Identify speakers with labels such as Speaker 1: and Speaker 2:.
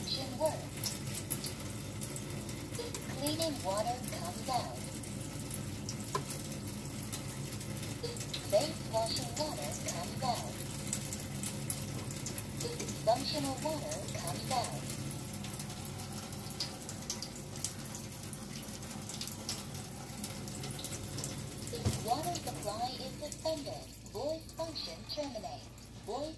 Speaker 1: option worked. Cleaning water comes out. Safe washing water comes out. Functional water comes out. Water supply is suspended. Voice function terminates. Voice